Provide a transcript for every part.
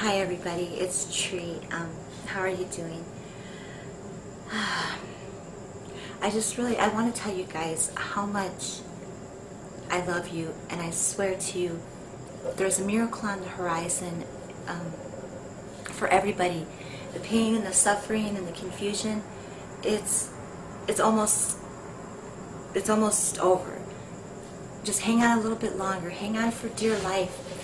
Hi everybody, it's Tree. Um, how are you doing? I just really, I want to tell you guys how much I love you and I swear to you, there's a miracle on the horizon um, for everybody. The pain and the suffering and the confusion, it's, it's almost, it's almost over. Just hang on a little bit longer. Hang on for dear life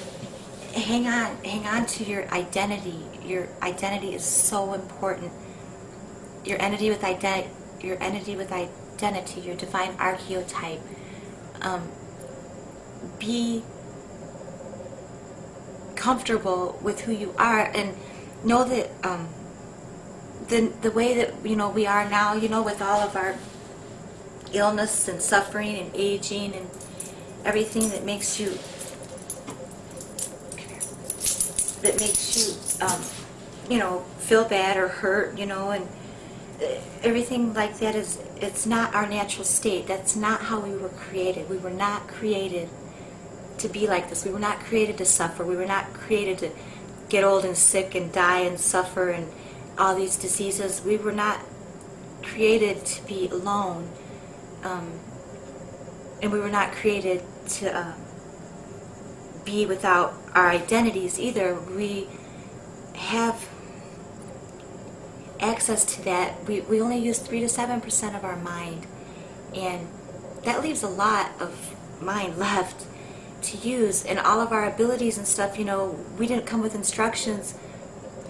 hang on, hang on to your identity. Your identity is so important. Your entity with identity, your entity with identity, your divine archetype. Um, be comfortable with who you are and know that um, the the way that you know we are now, you know, with all of our illness and suffering and aging and everything that makes you that makes you, um, you know, feel bad or hurt, you know, and uh, everything like that is, it's not our natural state. That's not how we were created. We were not created to be like this. We were not created to suffer. We were not created to get old and sick and die and suffer and all these diseases. We were not created to be alone. Um, and we were not created to um, be without our identities either. We have access to that. We, we only use 3 to 7% of our mind. And that leaves a lot of mind left to use. And all of our abilities and stuff, you know, we didn't come with instructions.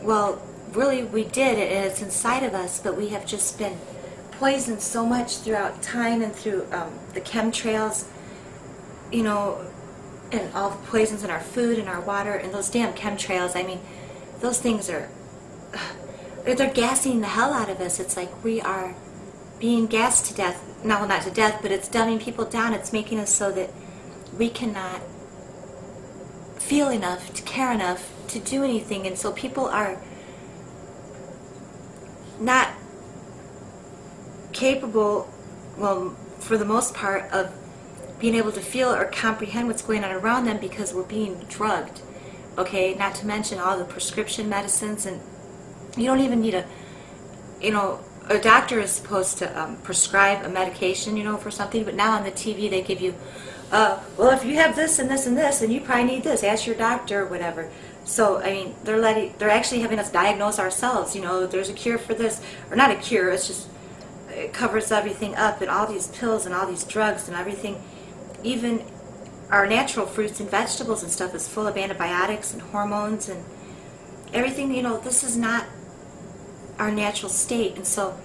Well, really, we did, and it's inside of us, but we have just been poisoned so much throughout time and through um, the chemtrails. You know, and all the poisons in our food and our water and those damn chemtrails. I mean, those things are, they're gassing the hell out of us. It's like we are being gassed to death. No, not to death, but it's dumbing people down. It's making us so that we cannot feel enough, to care enough, to do anything. And so people are not capable, well, for the most part, of being able to feel or comprehend what's going on around them because we're being drugged. Okay, not to mention all the prescription medicines, and you don't even need a, you know, a doctor is supposed to um, prescribe a medication, you know, for something, but now on the TV they give you, uh, well, if you have this and this and this, and you probably need this, ask your doctor or whatever. So, I mean, they're letting, they're actually having us diagnose ourselves, you know, there's a cure for this, or not a cure, it's just, it covers everything up, and all these pills and all these drugs and everything even our natural fruits and vegetables and stuff is full of antibiotics and hormones and everything, you know, this is not our natural state. And so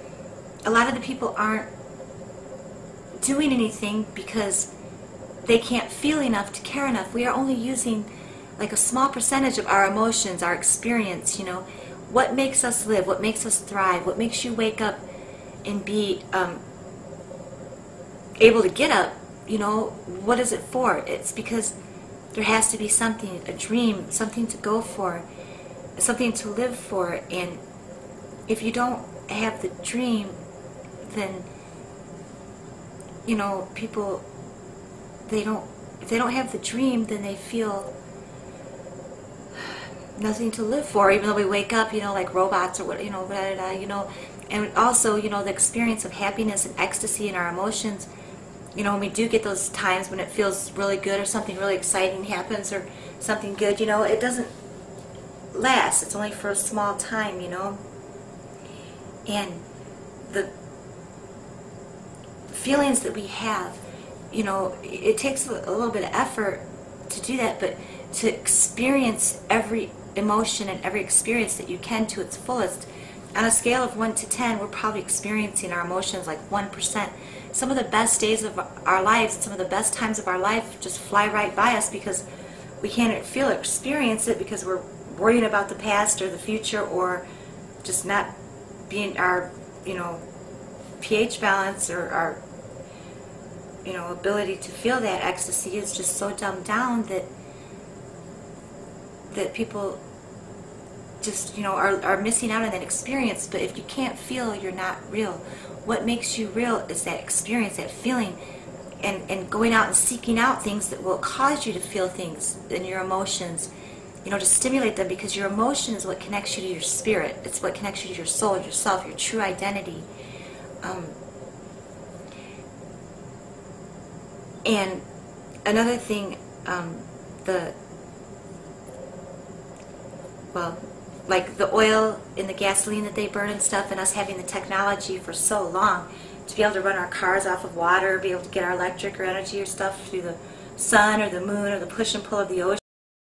a lot of the people aren't doing anything because they can't feel enough to care enough. We are only using like a small percentage of our emotions, our experience, you know. What makes us live? What makes us thrive? What makes you wake up and be um, able to get up you know, what is it for? It's because there has to be something, a dream, something to go for, something to live for. And if you don't have the dream, then, you know, people, they don't, if they don't have the dream, then they feel nothing to live for, even though we wake up, you know, like robots or what, you know, blah, blah, blah, you know, and also, you know, the experience of happiness and ecstasy in our emotions you know, when we do get those times when it feels really good or something really exciting happens or something good, you know, it doesn't last. It's only for a small time, you know. And the feelings that we have, you know, it takes a little bit of effort to do that, but to experience every emotion and every experience that you can to its fullest. On a scale of 1 to 10, we're probably experiencing our emotions like 1% some of the best days of our lives, some of the best times of our life just fly right by us because we can't feel or experience it because we're worrying about the past or the future or just not being our, you know, pH balance or our, you know, ability to feel that ecstasy is just so dumbed down that that people just, you know, are, are missing out on that experience. But if you can't feel, you're not real what makes you real is that experience, that feeling, and, and going out and seeking out things that will cause you to feel things in your emotions you know, to stimulate them because your emotion is what connects you to your spirit. It's what connects you to your soul, yourself, your true identity. Um, and another thing, um, the well, like the oil in the gasoline that they burn and stuff, and us having the technology for so long to be able to run our cars off of water, be able to get our electric or energy or stuff through the sun or the moon or the push and pull of the ocean.